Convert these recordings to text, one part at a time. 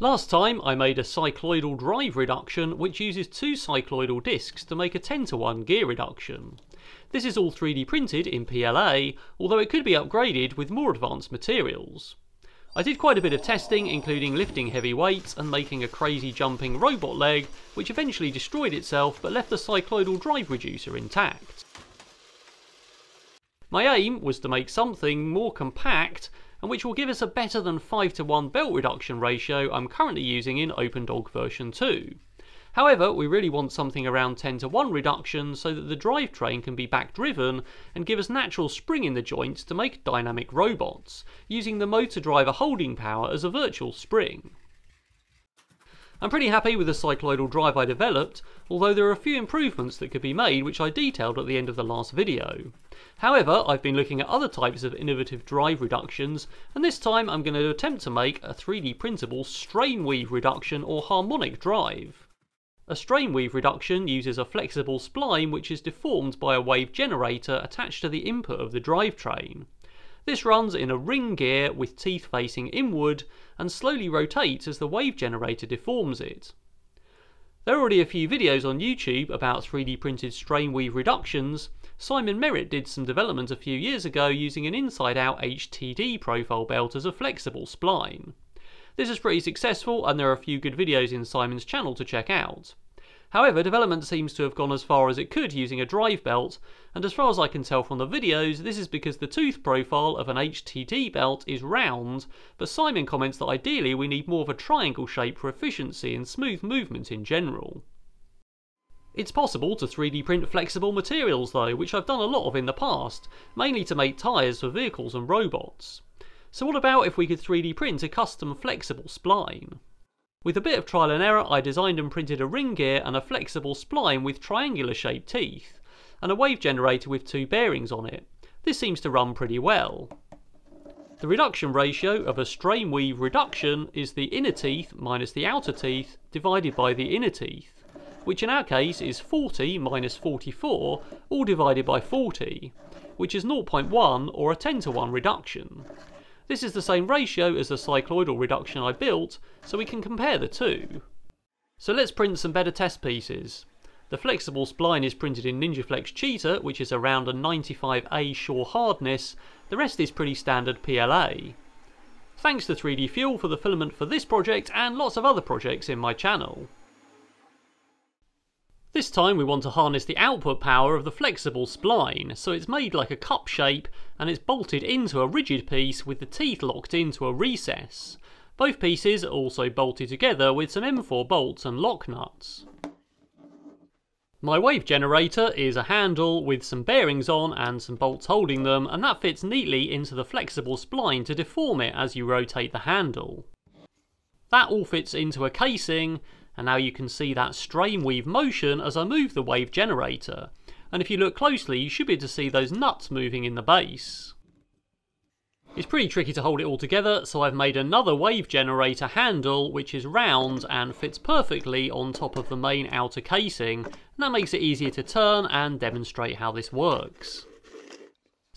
Last time I made a cycloidal drive reduction which uses two cycloidal discs to make a 10 to 1 gear reduction. This is all 3D printed in PLA, although it could be upgraded with more advanced materials. I did quite a bit of testing, including lifting heavy weights and making a crazy jumping robot leg, which eventually destroyed itself but left the cycloidal drive reducer intact. My aim was to make something more compact and which will give us a better than 5 to 1 belt reduction ratio I'm currently using in OpenDog version 2. However, we really want something around 10 to 1 reduction so that the drivetrain can be back driven and give us natural spring in the joints to make dynamic robots, using the motor driver holding power as a virtual spring. I'm pretty happy with the cycloidal drive I developed, although there are a few improvements that could be made which I detailed at the end of the last video. However, I've been looking at other types of innovative drive reductions, and this time I'm going to attempt to make a 3D printable strain wave reduction or harmonic drive. A strain wave reduction uses a flexible spline which is deformed by a wave generator attached to the input of the drivetrain. This runs in a ring gear with teeth facing inward and slowly rotates as the wave generator deforms it. There are already a few videos on YouTube about 3D printed strain wave reductions. Simon Merrett did some development a few years ago using an inside out HTD profile belt as a flexible spline. This is pretty successful and there are a few good videos in Simon's channel to check out. However, development seems to have gone as far as it could using a drive belt, and as far as I can tell from the videos, this is because the tooth profile of an HTD belt is round, but Simon comments that ideally we need more of a triangle shape for efficiency and smooth movement in general. It's possible to 3D print flexible materials though, which I've done a lot of in the past, mainly to make tyres for vehicles and robots. So what about if we could 3D print a custom flexible spline? With a bit of trial and error, I designed and printed a ring gear and a flexible spline with triangular shaped teeth, and a wave generator with two bearings on it. This seems to run pretty well. The reduction ratio of a strain wave reduction is the inner teeth minus the outer teeth divided by the inner teeth, which in our case is 40 minus 44, all divided by 40, which is 0.1 or a 10 to 1 reduction. This is the same ratio as the cycloidal reduction I built, so we can compare the two. So let's print some better test pieces. The flexible spline is printed in NinjaFlex Cheetah, which is around a 95A Shore hardness, the rest is pretty standard PLA. Thanks to 3D Fuel for the filament for this project and lots of other projects in my channel. This time we want to harness the output power of the flexible spline, so it's made like a cup shape and it's bolted into a rigid piece with the teeth locked into a recess. Both pieces are also bolted together with some M4 bolts and lock nuts. My wave generator is a handle with some bearings on and some bolts holding them and that fits neatly into the flexible spline to deform it as you rotate the handle. That all fits into a casing and now you can see that strain wave motion as I move the wave generator. And if you look closely, you should be able to see those nuts moving in the base. It's pretty tricky to hold it all together, so I've made another wave generator handle which is round and fits perfectly on top of the main outer casing, and that makes it easier to turn and demonstrate how this works.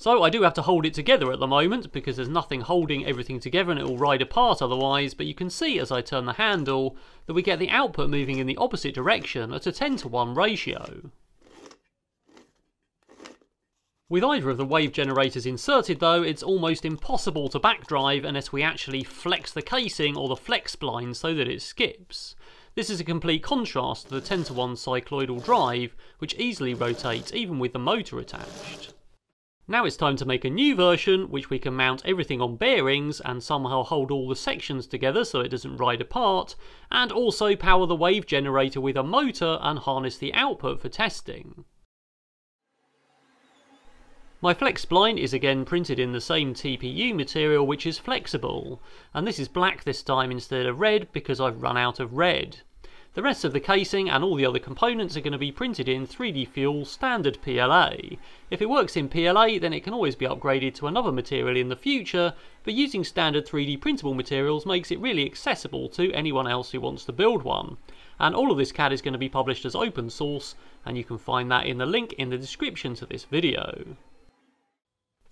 So I do have to hold it together at the moment because there's nothing holding everything together and it will ride apart otherwise, but you can see as I turn the handle that we get the output moving in the opposite direction at a 10 to 1 ratio. With either of the wave generators inserted though, it's almost impossible to backdrive unless we actually flex the casing or the flex spline so that it skips. This is a complete contrast to the 10 to 1 cycloidal drive, which easily rotates even with the motor attached. Now it's time to make a new version which we can mount everything on bearings and somehow hold all the sections together so it doesn't ride apart, and also power the wave generator with a motor and harness the output for testing. My flex spline is again printed in the same TPU material which is flexible, and this is black this time instead of red because I've run out of red. The rest of the casing and all the other components are going to be printed in 3D Fuel standard PLA. If it works in PLA then it can always be upgraded to another material in the future, but using standard 3D printable materials makes it really accessible to anyone else who wants to build one. And all of this CAD is going to be published as open source, and you can find that in the link in the description to this video.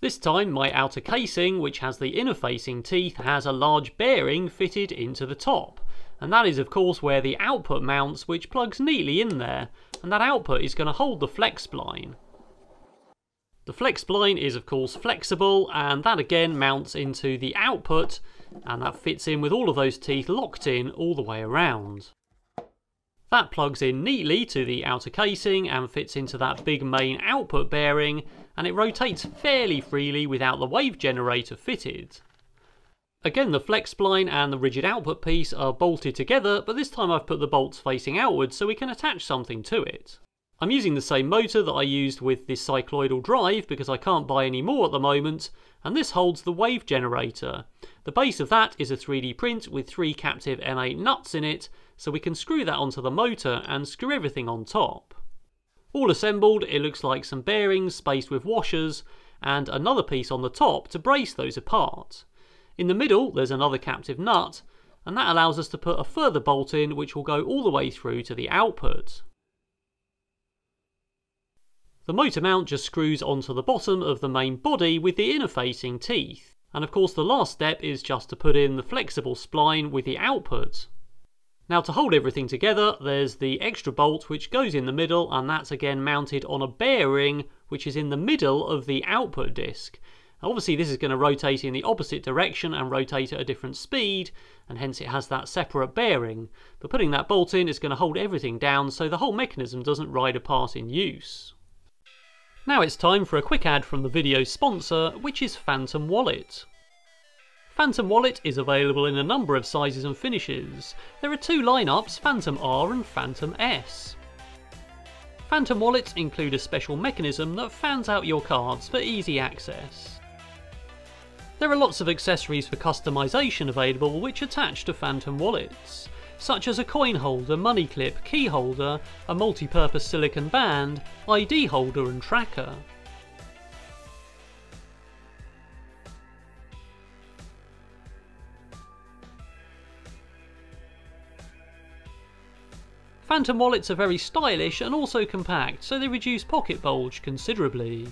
This time my outer casing, which has the inner facing teeth, has a large bearing fitted into the top And that is of course where the output mounts, which plugs neatly in there. And that output is going to hold the flex spline. The flex spline is of course flexible and that again mounts into the output and that fits in with all of those teeth locked in all the way around. That plugs in neatly to the outer casing and fits into that big main output bearing and it rotates fairly freely without the wave generator fitted. Again the flex spline and the rigid output piece are bolted together but this time I've put the bolts facing outwards so we can attach something to it. I'm using the same motor that I used with this cycloidal drive because I can't buy any more at the moment, and this holds the wave generator. The base of that is a 3D print with three captive M8 nuts in it, so we can screw that onto the motor and screw everything on top. All assembled, it looks like some bearings spaced with washers, and another piece on the top to brace those apart. In the middle, there's another captive nut, and that allows us to put a further bolt in which will go all the way through to the output. The motor mount just screws onto the bottom of the main body with the inner facing teeth. And of course the last step is just to put in the flexible spline with the output. Now to hold everything together, there's the extra bolt which goes in the middle and that's again mounted on a bearing which is in the middle of the output disc. Obviously this is going to rotate in the opposite direction and rotate at a different speed and hence it has that separate bearing. But putting that bolt in is going to hold everything down so the whole mechanism doesn't ride apart in use. Now it's time for a quick ad from the video's sponsor, which is Fantom Wallet. Fantom Wallet is available in a number of sizes and finishes. There are two lineups, Fantom R and Fantom S. Fantom Wallets include a special mechanism that fans out your cards for easy access. There are lots of accessories for customization available which attach to Fantom Wallets such as a coin holder, money clip, key holder, a multi-purpose silicon band, ID holder and tracker. Fantom wallets are very stylish and also compact, so they reduce pocket bulge considerably.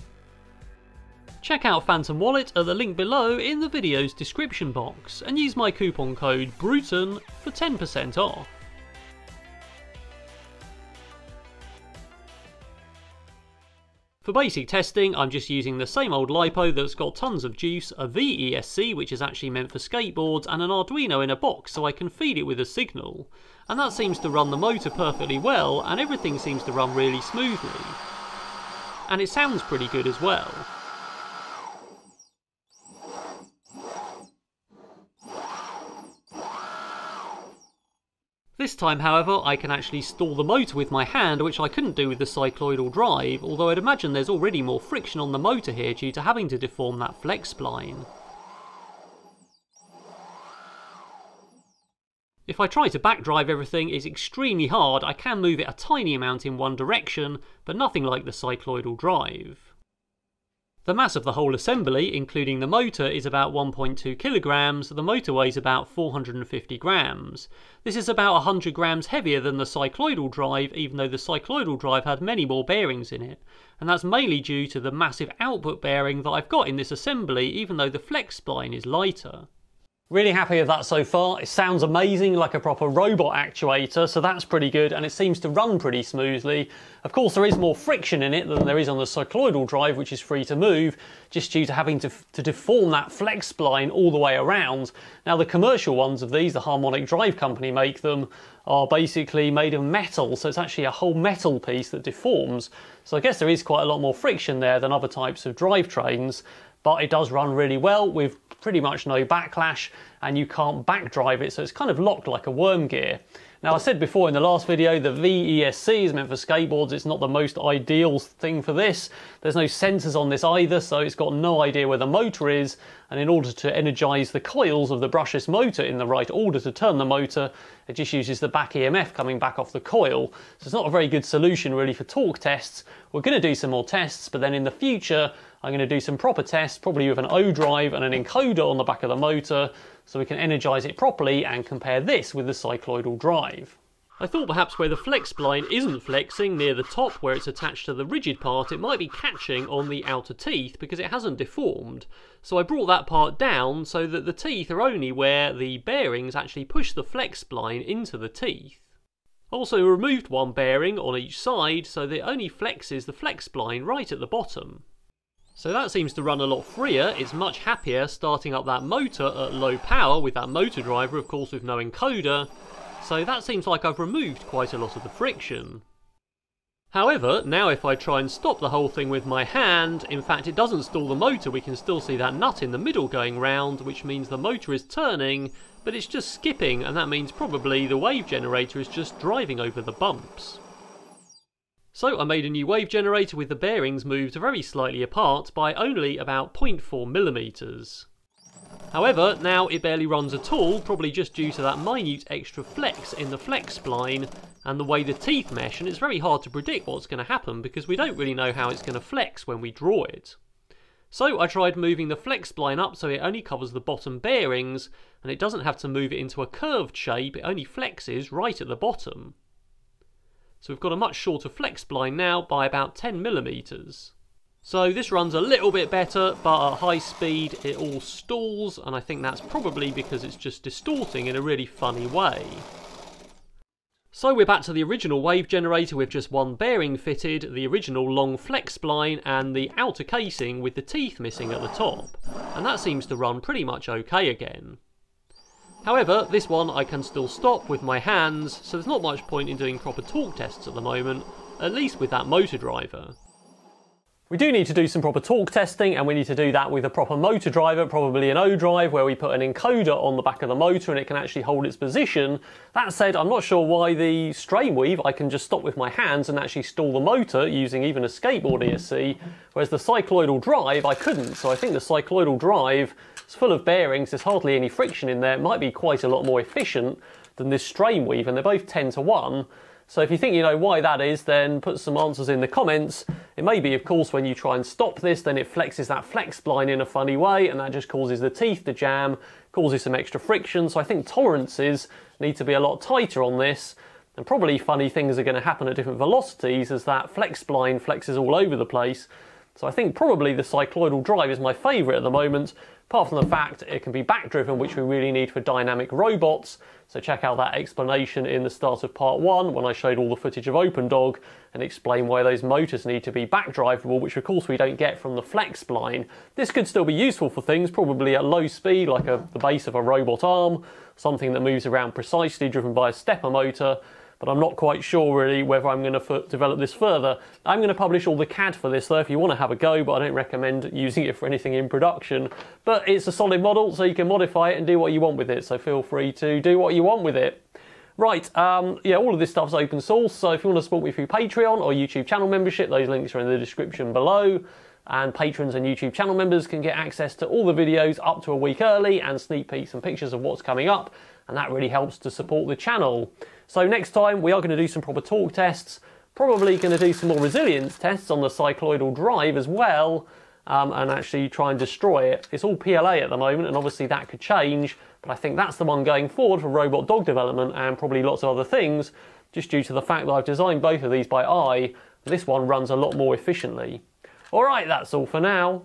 Check out Fantom Wallet at the link below in the video's description box and use my coupon code BRUTON for 10% off. For basic testing, I'm just using the same old LiPo that's got tons of juice, a VESC which is actually meant for skateboards, and an Arduino in a box so I can feed it with a signal. And that seems to run the motor perfectly well, and everything seems to run really smoothly. And it sounds pretty good as well. This time, however, I can actually stall the motor with my hand, which I couldn't do with the cycloidal drive, although I'd imagine there's already more friction on the motor here due to having to deform that flex spline. If I try to backdrive everything, it's extremely hard. I can move it a tiny amount in one direction, but nothing like the cycloidal drive. The mass of the whole assembly, including the motor, is about 1.2 kilograms, the motor weighs about 450 grams. This is about 100 grams heavier than the cycloidal drive, even though the cycloidal drive had many more bearings in it. And that's mainly due to the massive output bearing that I've got in this assembly, even though the flex spline is lighter. Really happy with that so far. It sounds amazing like a proper robot actuator, so that's pretty good and it seems to run pretty smoothly. Of course there is more friction in it than there is on the cycloidal drive which is free to move, just due to having to, to deform that flex spline all the way around. Now the commercial ones of these, the Harmonic Drive Company make them, are basically made of metal, so it's actually a whole metal piece that deforms. So I guess there is quite a lot more friction there than other types of drivetrains, but it does run really well with pretty much no backlash and you can't back drive it so it's kind of locked like a worm gear. Now I said before in the last video the VESC is meant for skateboards, it's not the most ideal thing for this. There's no sensors on this either so it's got no idea where the motor is and in order to energise the coils of the brushless motor in the right order to turn the motor it just uses the back EMF coming back off the coil. So it's not a very good solution really for torque tests. We're going to do some more tests but then in the future I'm going to do some proper tests, probably with an ODrive and an encoder on the back of the motor, so we can energise it properly and compare this with the cycloidal drive. I thought perhaps where the flex spline isn't flexing near the top where it's attached to the rigid part, it might be catching on the outer teeth because it hasn't deformed. So I brought that part down so that the teeth are only where the bearings actually push the flex spline into the teeth. Also removed one bearing on each side so that it only flexes the flex spline right at the bottom. So that seems to run a lot freer, it's much happier starting up that motor at low power with that motor driver of course with no encoder, so that seems like I've removed quite a lot of the friction. However, now if I try and stop the whole thing with my hand, in fact it doesn't stall the motor, we can still see that nut in the middle going round, which means the motor is turning, but it's just skipping, and that means probably the wave generator is just driving over the bumps. So I made a new wave generator with the bearings moved very slightly apart by only about 0.4 millimeters. However, now it barely runs at all, probably just due to that minute extra flex in the flex spline and the way the teeth mesh, and it's very hard to predict what's going to happen because we don't really know how it's going to flex when we draw it. So I tried moving the flex spline up so it only covers the bottom bearings, and it doesn't have to move it into a curved shape, it only flexes right at the bottom. So we've got a much shorter flex spline now by about 10 millimeters. So this runs a little bit better, but at high speed it all stalls, and I think that's probably because it's just distorting in a really funny way. So we're back to the original wave generator with just one bearing fitted, the original long flex spline, and the outer casing with the teeth missing at the top. And that seems to run pretty much okay again. However, this one I can still stop with my hands, so there's not much point in doing proper torque tests at the moment, at least with that motor driver. We do need to do some proper torque testing and we need to do that with a proper motor driver, probably an ODrive where we put an encoder on the back of the motor and it can actually hold its position. That said, I'm not sure why the strain wave I can just stop with my hands and actually stall the motor using even a skateboard ESC, whereas the cycloidal drive I couldn't. So I think the cycloidal drive is full of bearings, there's hardly any friction in there, it might be quite a lot more efficient than this strain wave and they're both 10 to 1. So if you think you know why that is, then put some answers in the comments. It may be, of course, when you try and stop this, then it flexes that flex spline in a funny way, and that just causes the teeth to jam, causes some extra friction. So I think tolerances need to be a lot tighter on this. And probably funny things are going to happen at different velocities as that flex spline flexes all over the place. So I think probably the cycloidal drive is my favourite at the moment, apart from the fact it can be back driven, which we really need for dynamic robots. So check out that explanation in the start of part one when I showed all the footage of OpenDog and explain why those motors need to be back drivable, which of course we don't get from the flex spline. This could still be useful for things, probably at low speed, like a, the base of a robot arm, something that moves around precisely driven by a stepper motor, but I'm not quite sure really whether I'm going to develop this further. I'm going to publish all the CAD for this though if you want to have a go, but I don't recommend using it for anything in production. But it's a solid model, so you can modify it and do what you want with it, so feel free to do what you want with it. Right, um, yeah, all of this stuff's open source, so if you want to support me through Patreon or YouTube channel membership, those links are in the description below. And patrons and YouTube channel members can get access to all the videos up to a week early and sneak peeks and pictures of what's coming up, and that really helps to support the channel. So next time we are going to do some proper torque tests, probably going to do some more resilience tests on the cycloidal drive as well, um, and actually try and destroy it. It's all PLA at the moment, and obviously that could change, but I think that's the one going forward for robot dog development and probably lots of other things, just due to the fact that I've designed both of these by eye, this one runs a lot more efficiently. Alright, that's all for now.